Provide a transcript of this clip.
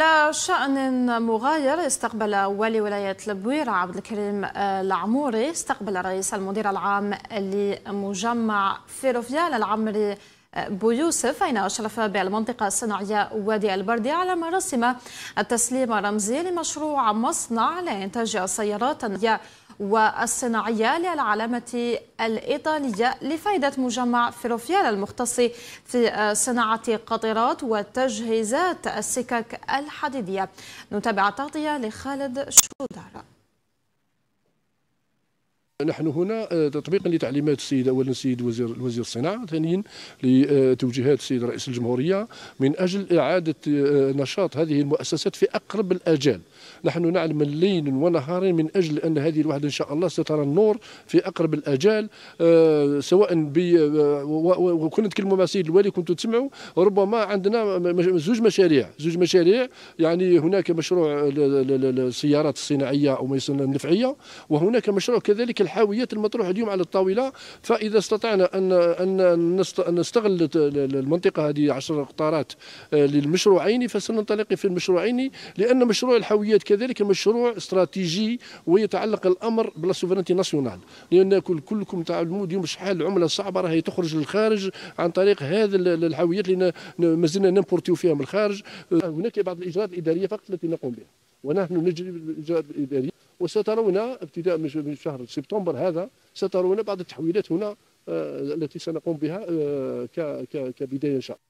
إلى شأن مغاير استقبل والي ولاية البويرة عبد الكريم العموري. استقبل الرئيس المدير العام لمجمع فيروفيال العمري بويوسف أين أشرف بالمنطقة الصناعية وادي البردي على مراسم التسليم الرمزي لمشروع مصنع لإنتاج السيارات والصناعية للعلامة الإيطالية لفائدة مجمع فيروفيال المختص في صناعة قطرات وتجهيزات السكك الحديدية. نتابع التغطية لخالد شودارة. نحن هنا آه، تطبيقا لتعليمات السيد اولا السيد وزير الوزير الصناعة ثانيا لتوجيهات السيد رئيس الجمهورية من أجل إعادة آه، نشاط هذه المؤسسات في أقرب الآجال. نحن نعمل ليل ونهار من أجل أن هذه الوحدة إن شاء الله سترى النور في أقرب الآجال آه، سواء ب وكنا نتكلموا مع السيد الوالي كنتوا تسمعوا ربما عندنا زوج مشاريع. زوج مشاريع يعني هناك مشروع السيارات الصناعية أو ما النفعية وهناك مشروع كذلك الحاويات المطروحة اليوم على الطاولة فإذا استطعنا ان أن نستغل المنطقة هذه 10 قطارات آه، للمشروعين فسننطلق في المشروعين لأن مشروع الحاويات كذلك مشروع استراتيجي ويتعلق الأمر ب la souveraineté nationale. لأن كلكم تعلمون اليوم شحال العملة الصعبة راهي تخرج للخارج عن طريق هذه الحاويات اللي مازلنا نمبورتيو فيها من الخارج. آه، هناك بعض الإجراءات الإدارية فقط التي نقوم بها. ونحن نجري بالاجراءات الاداريه وسترون ابتداء من شهر سبتمبر هذا سترون بعض التحويلات هنا آه، التي سنقوم بها آه، كبداية إن شاء الله.